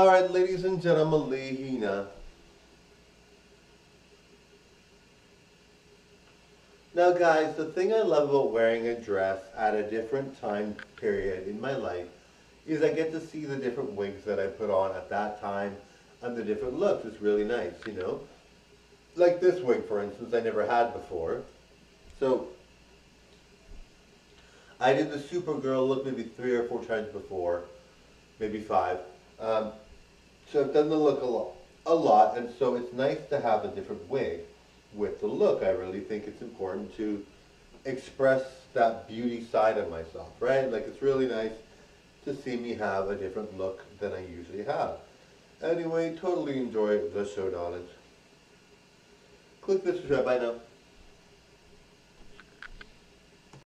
Alright, ladies and gentlemen, Lehina. Now guys, the thing I love about wearing a dress at a different time period in my life is I get to see the different wigs that I put on at that time and the different looks. It's really nice, you know. Like this wig, for instance, I never had before. So, I did the Supergirl look maybe three or four times before, maybe five. Um, so I've done the look a lot, a lot, and so it's nice to have a different wig with the look. I really think it's important to express that beauty side of myself, right? Like it's really nice to see me have a different look than I usually have. Anyway, totally enjoy the show, darlings. Click the subscribe. Bye now.